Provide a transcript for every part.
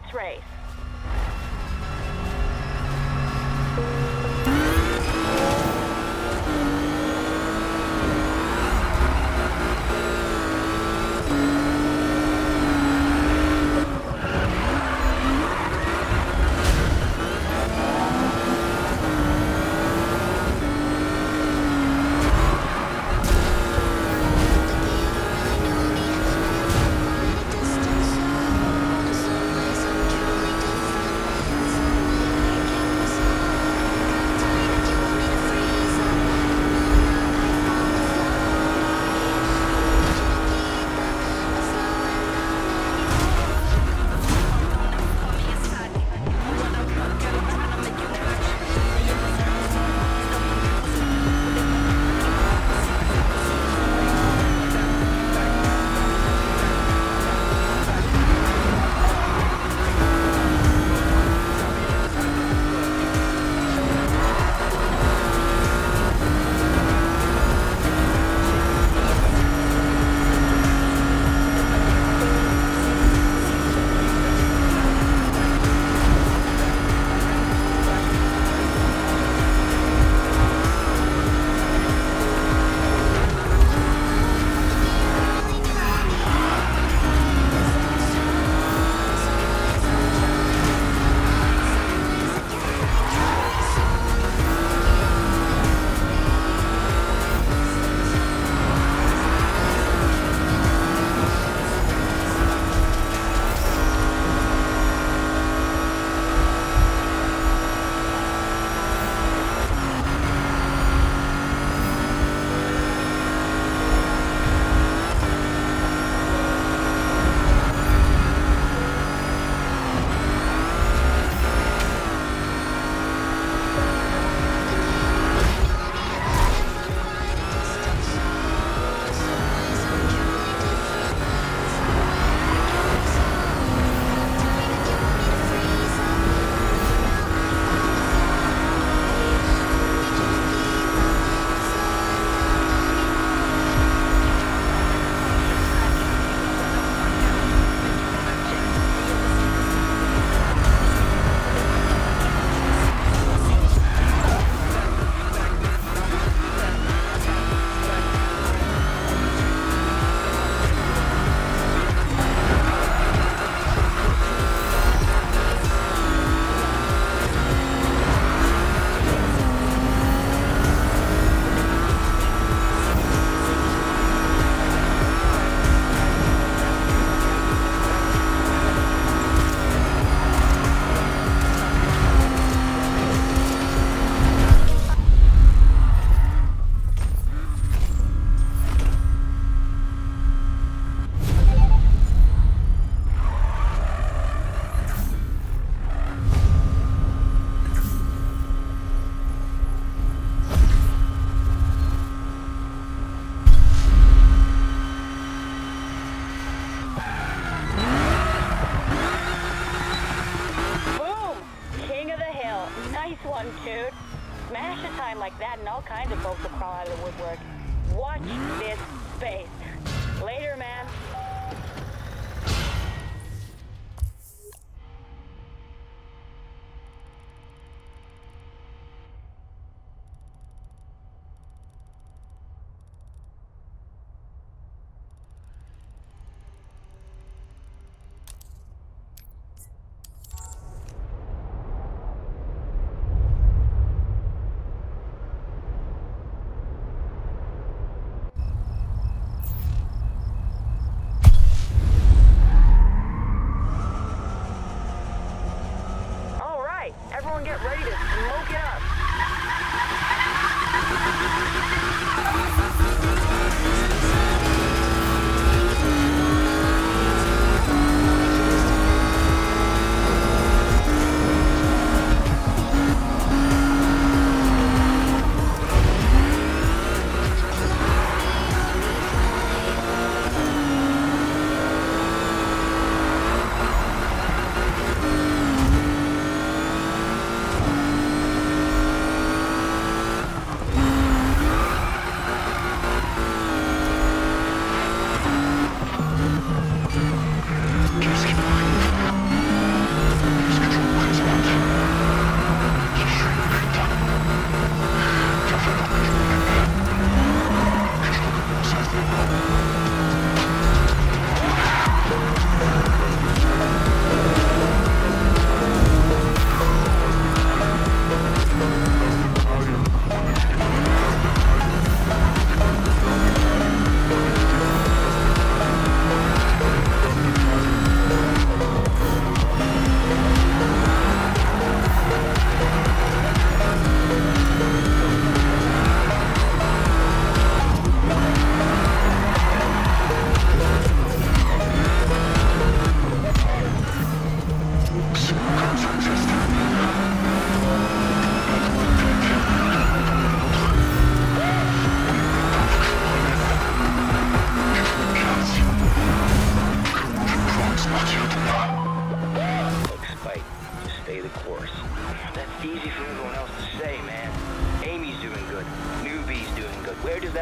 Let's race.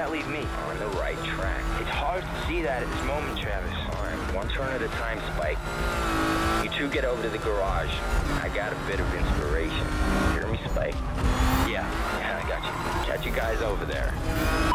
that leave me? On the right track. It's hard to see that at this moment, Travis. Alright, one turn at a time, Spike. You two get over to the garage. I got a bit of inspiration. You hear me, Spike? Yeah, yeah, I got you. Catch you guys over there.